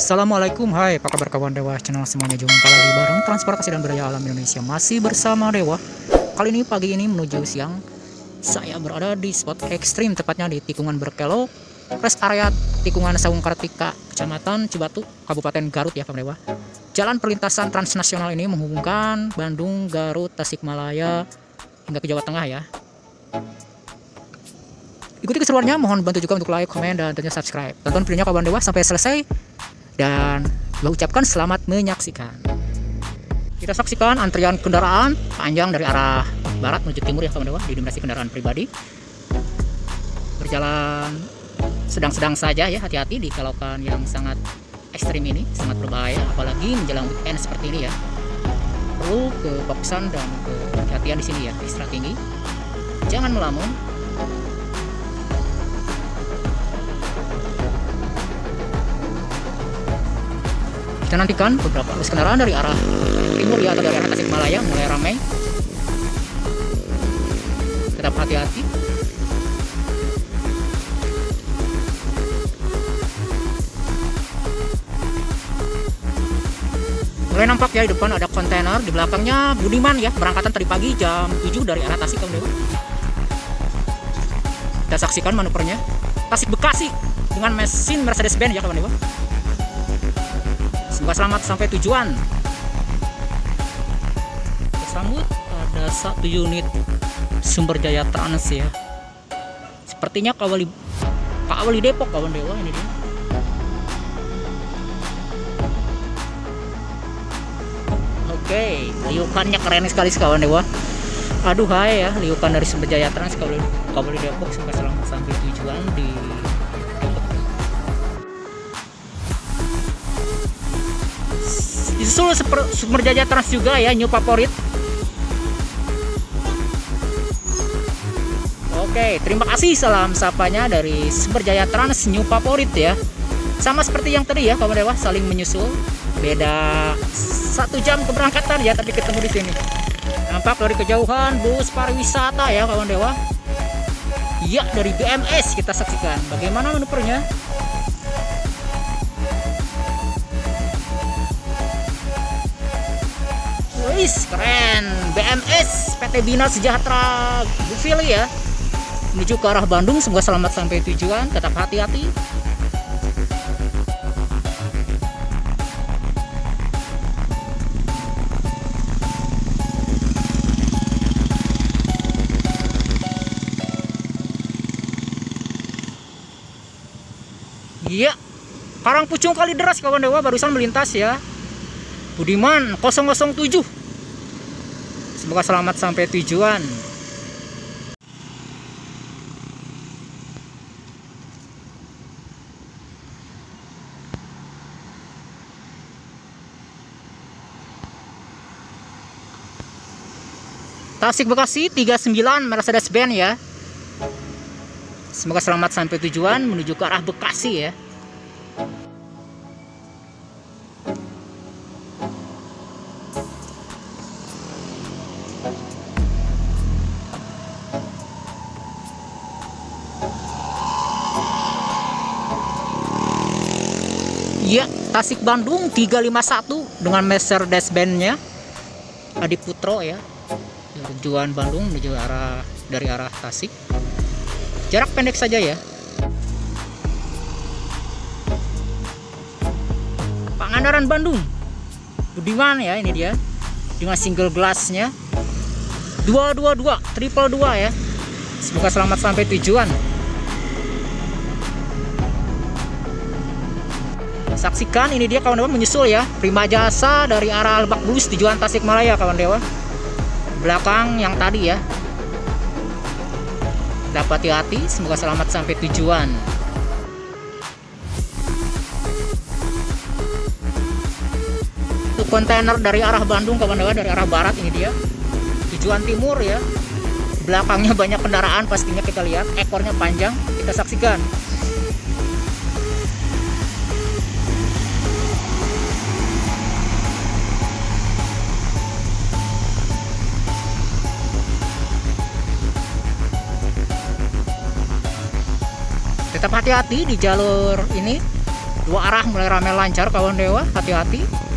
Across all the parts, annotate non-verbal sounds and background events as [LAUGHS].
Assalamualaikum, hai apa kabar kawan Dewa? Channel semuanya jumpa lagi bareng transportasi dan budaya alam Indonesia. Masih bersama Dewa. Kali ini pagi ini menuju siang saya berada di spot ekstrim tepatnya di tikungan berkelok rest area tikungan Saung Kartika Kecamatan Cibatu Kabupaten Garut ya kawan Dewa. Jalan perlintasan transnasional ini menghubungkan Bandung, Garut, Tasikmalaya hingga ke Jawa Tengah ya. Ikuti keseruannya, mohon bantu juga untuk like, komen, dan tentunya subscribe. Tonton videonya kawan dewa sampai selesai. Dan gue ucapkan selamat menyaksikan. Kita saksikan antrian kendaraan panjang dari arah barat menuju timur ya kawan dewa, didominasi kendaraan pribadi. Berjalan sedang-sedang saja ya, hati-hati di kelokan yang sangat ekstrim ini, sangat berbahaya, apalagi menjelang weekend seperti ini ya. Perlu kefokusan dan kehati-hatian di sini ya, ekstra tinggi. Jangan melamun, kita nantikan beberapa bus kendaraan dari arah timur ya atau dari arah Tasikmalaya mulai ramai. Tetap hati-hati mulai nampak ya di depan ada kontainer di belakangnya Budiman ya berangkatan tadi pagi jam 7 dari arah Tasik Dewa kita saksikan manuvernya. Tasik Bekasi dengan mesin Mercedes-Benz ya kawan Dewa Semoga selamat sampai tujuan. Tersambut ada satu unit sumber jaya trans ya. Sepertinya kawali kawali Depok kawan dewa ini dia. Oke, liukannya keren sekali kawan dewa. Aduh hai ya, liukan dari sumber jaya trans kawali kawali Depok semoga selamat sampai tujuan di disusul sumber jaya trans juga ya new favorit. Oke terima kasih salam sapanya dari sumber jaya trans new favorit ya. Sama seperti yang tadi ya kawan dewa saling menyusul. Beda satu jam keberangkatan ya tapi ketemu di sini. Nampak dari kejauhan bus pariwisata ya kawan dewa. Ya dari BMS kita saksikan. Bagaimana manuvernya Keren. BMS PT Bina Sejahtera. Bufil ya. Menuju ke arah Bandung semoga selamat sampai tujuan tetap hati-hati. Iya Karangpucung kali deras kawan dewa barusan melintas ya. Budiman 007 Semoga selamat sampai tujuan. Tasik Bekasi 39 Mercedes Benz ya. Semoga selamat sampai tujuan menuju ke arah Bekasi ya. Iya, Tasik Bandung 351 dengan Mercedes Benz-nya Adi Putro ya. Tujuan Bandung menuju arah dari arah Tasik. Jarak pendek saja ya. Pangandaran Bandung. Budiman ya ini dia. Dengan single glassnya. 222, triple 2 ya. Semoga selamat sampai tujuan. saksikan ini dia kawan dewa menyusul ya. Prima jasa dari arah Lebak Bulus tujuan Tasikmalaya kawan dewa. Belakang yang tadi ya. Dapat hati-hati semoga selamat sampai tujuan. Kontainer dari arah Bandung kawan dewa dari arah barat ini dia tujuan timur ya. Belakangnya banyak kendaraan pastinya kita lihat. Ekornya panjang kita saksikan. Tetap hati-hati di jalur ini. Dua arah mulai ramai lancar kawan dewa. Hati-hati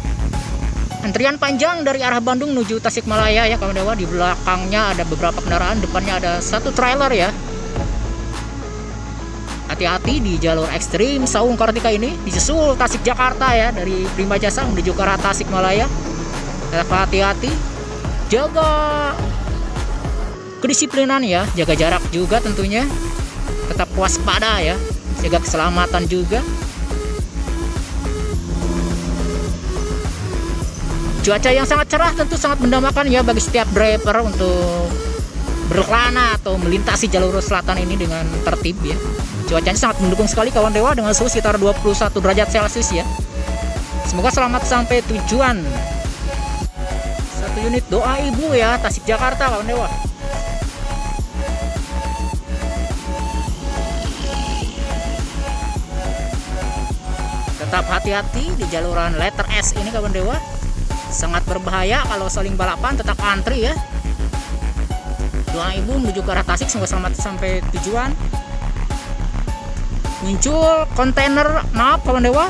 antrian panjang dari arah Bandung menuju Tasikmalaya ya kawan dewa. Di belakangnya ada beberapa kendaraan depannya ada satu trailer ya. Hati-hati di jalur ekstrim Saung Kartika ini disusul Tasik Jakarta ya dari Prima Jasa menuju ke arah Tasikmalaya. Tetap hati-hati jaga kedisiplinan ya. Jaga jarak juga tentunya. Tetap waspada ya. Jaga keselamatan juga cuaca yang sangat cerah tentu sangat mendamaikan ya bagi setiap driver untuk berkelana atau melintasi jalur selatan ini dengan tertib ya. Cuacanya sangat mendukung sekali kawan dewa dengan suhu sekitar 21 derajat celcius ya. Semoga selamat sampai tujuan. Satu unit doa ibu ya Tasik Jakarta kawan dewa. Tetap hati-hati di jaluran letter S ini kawan dewa sangat berbahaya kalau saling balapan tetap antri ya. Doa ibu menuju ke arah Tasik semoga selamat sampai tujuan. Muncul kontainer maaf kawan dewa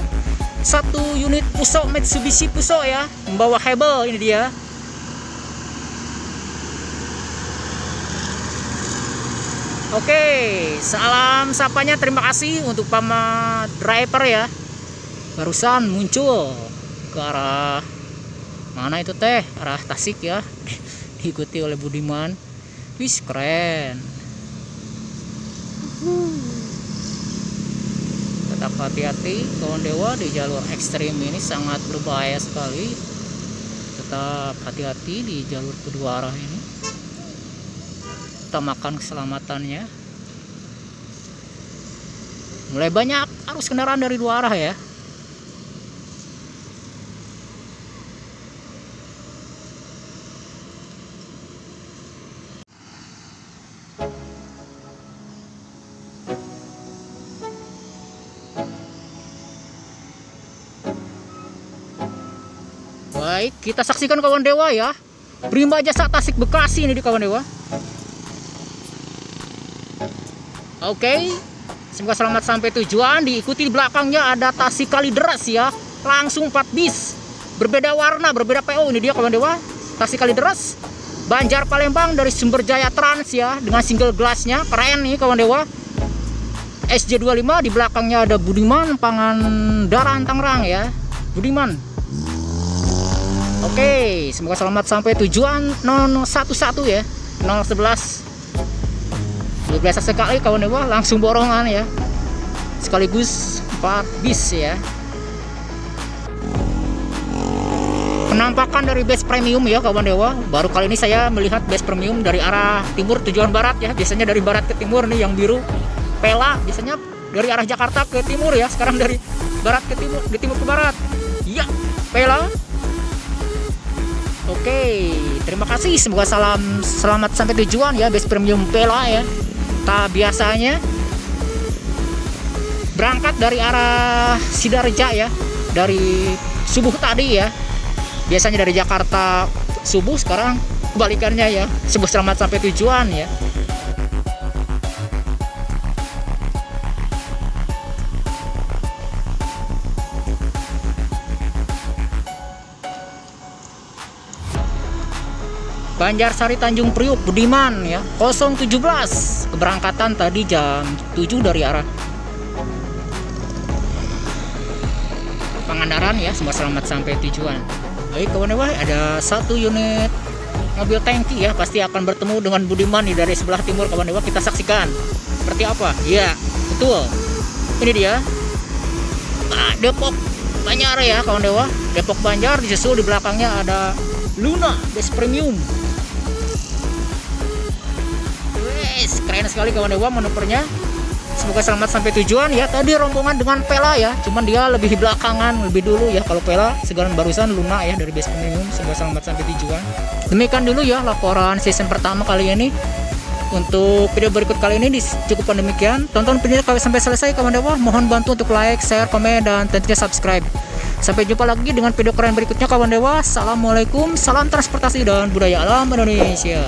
satu unit Puso Mitsubishi Puso ya membawa hebel ini dia. Oke, salam sapanya terima kasih untuk pama driver ya. Barusan muncul ke arah mana itu teh? Arah Tasik ya. [LAUGHS] Diikuti oleh Budiman. Wis keren. Tetap hati-hati kawan dewa di jalur ekstrim ini sangat berbahaya sekali. Tetap hati-hati di jalur kedua arah ini. Utamakan keselamatannya. Mulai banyak arus kendaraan dari dua arah ya Baik, kita saksikan kawan dewa ya. Prima jasa Tasik Bekasi ini di kawan dewa. Oke, semoga selamat sampai tujuan. Diikuti di belakangnya ada Tasik Kalideres ya. Langsung 4 bis. Berbeda warna, berbeda PO ini dia kawan dewa. Tasik Kalideres. Banjar Palembang dari Sumber Jaya Trans ya dengan single glassnya keren nih kawan dewa. SJ25 di belakangnya ada Budiman Pangandaran Tangerang ya. Budiman Oke, semoga selamat sampai tujuan 011 ya. 011. Biasa sekali kawan dewa langsung borongan ya. Sekaligus 4 bis ya. Penampakan dari base premium ya kawan dewa. Baru kali ini saya melihat base premium dari arah timur tujuan barat ya. Biasanya dari barat ke timur nih yang biru. Pela biasanya dari arah Jakarta ke timur ya. Sekarang dari barat ke timur, di timur ke barat. Ya, Pela Oke, terima kasih. Semoga salam selamat sampai tujuan ya, base premium Pela ya. Tak biasanya berangkat dari arah Sidarja ya, dari subuh tadi ya. Biasanya dari Jakarta subuh, sekarang kebalikannya ya. Semoga selamat sampai tujuan ya. Banjarsari Tanjung Priuk Budiman ya. 017 keberangkatan tadi jam 7 dari arah Pangandaran ya. Semoga selamat sampai tujuan. Baik kawan kawan ada satu unit mobil tangki ya. Pasti akan bertemu dengan Budiman nih dari sebelah timur kawan kawan kita saksikan. Seperti apa? Ya betul. Ini dia. Nah, Depok Banjar ya kawan dewa Depok Banjar disusul di belakangnya ada Luna Base Premium Wes, keren sekali kawan dewa manuvernya semoga selamat sampai tujuan. Ya tadi rombongan dengan Pela ya. Cuman dia lebih belakangan lebih dulu ya. Kalau Pela segaran barusan Luna ya dari base premium semoga selamat sampai tujuan. Demikian dulu ya laporan season pertama kali ini. Untuk video berikut kali ini cukupkan demikian tonton videonya sampai selesai kawan dewa. Mohon bantu untuk like share komen dan tentunya subscribe. Sampai jumpa lagi dengan video keren berikutnya kawan dewa. Assalamualaikum, salam transportasi dan budaya alam Indonesia.